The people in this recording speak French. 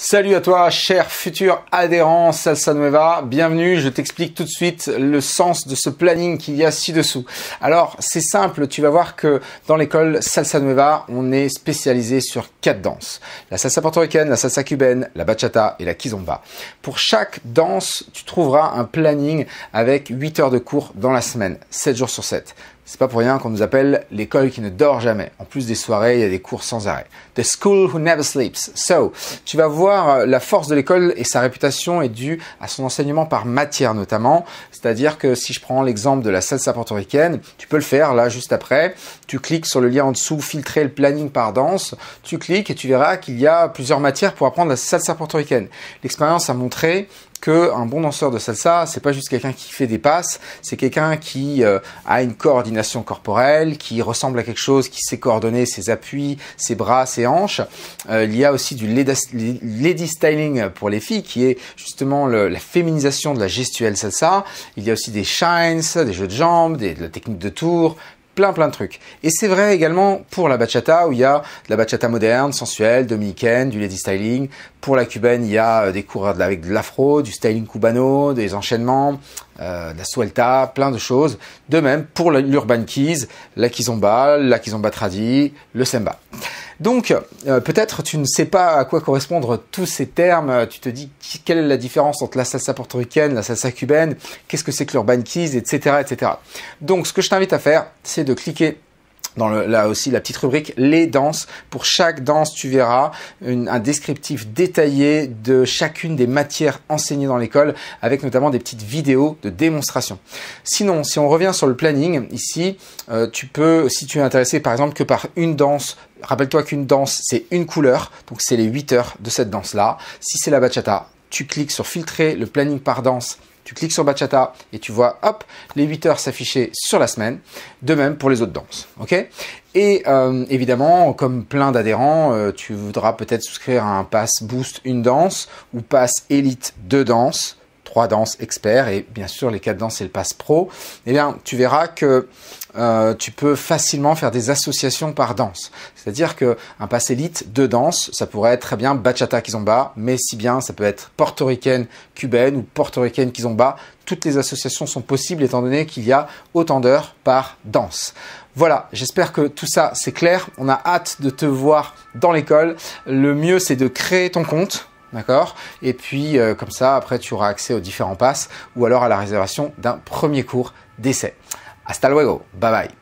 Salut à toi, cher futur adhérent Salsa Nueva. Bienvenue, je t'explique tout de suite le sens de ce planning qu'il y a ci-dessous. Alors, c'est simple, tu vas voir que dans l'école Salsa Nueva, on est spécialisé sur quatre danses. La salsa portoricaine, la salsa cubaine, la bachata et la kizomba. Pour chaque danse, tu trouveras un planning avec 8 heures de cours dans la semaine, 7 jours sur 7. C'est pas pour rien qu'on nous appelle l'école qui ne dort jamais. En plus des soirées, il y a des cours sans arrêt. The school who never sleeps. So, tu vas voir euh, la force de l'école et sa réputation est due à son enseignement par matière notamment. C'est-à-dire que si je prends l'exemple de la salsa portoricaine, tu peux le faire là juste après. Tu cliques sur le lien en dessous, filtrer le planning par danse. Tu cliques et tu verras qu'il y a plusieurs matières pour apprendre la salsa portoricaine. L'expérience a montré que un bon danseur de salsa, c'est pas juste quelqu'un qui fait des passes, c'est quelqu'un qui euh, a une coordination corporelle, qui ressemble à quelque chose, qui sait coordonner ses appuis, ses bras, ses hanches. Euh, il y a aussi du lady styling pour les filles, qui est justement la féminisation de la gestuelle salsa. Il y a aussi des shines, des jeux de jambes, de la technique de tour, plein plein de trucs. Et c'est vrai également pour la bachata où il y a de la bachata moderne, sensuelle, dominicaine, du lady styling. Pour la cubaine, il y a euh, des cours avec de l'afro, du styling cubano, des enchaînements, euh, de la suelta, plein de choses. De même pour l'urban keys, la kizomba, la kizomba tradi, le semba. Donc, euh, peut-être tu ne sais pas à quoi correspondent tous ces termes. Tu te dis quelle est la différence entre la salsa portoricaine, la salsa cubaine, qu'est-ce que c'est que l'urban keys, etc., etc. Donc, ce que je t'invite à faire, c'est de cliquer dans là aussi la petite rubrique les danses. Pour chaque danse, tu verras un descriptif détaillé de chacune des matières enseignées dans l'école, avec notamment des petites vidéos de démonstration. Sinon, si on revient sur le planning, ici, euh, tu peux, si tu es intéressé par exemple que par une danse, rappelle-toi qu'une danse, c'est une couleur, donc c'est les 8 heures de cette danse-là. Si c'est la bachata, tu cliques sur filtrer le planning par danse tu cliques sur Bachata et tu vois, hop, les 8 heures s'afficher sur la semaine. De même pour les autres danses. Ok? Et euh, évidemment, comme plein d'adhérents, euh, tu voudras peut-être souscrire à un pass Boost une danse ou pass Elite deux danses trois danses experts et bien sûr les quatre danses et le pass pro, eh bien tu verras que euh, tu peux facilement faire des associations par danse. C'est-à-dire que un pass élite de danse, ça pourrait être très bien bachata kizomba, mais si bien ça peut être portoricaine cubaine ou portoricaine kizomba. Toutes les associations sont possibles étant donné qu'il y a autant d'heures par danse. Voilà, j'espère que tout ça c'est clair. On a hâte de te voir dans l'école. Le mieux c'est de créer ton compte D'accord? Et puis, euh, comme ça, après, tu auras accès aux différents passes ou alors à la réservation d'un premier cours d'essai. Hasta luego. Bye bye.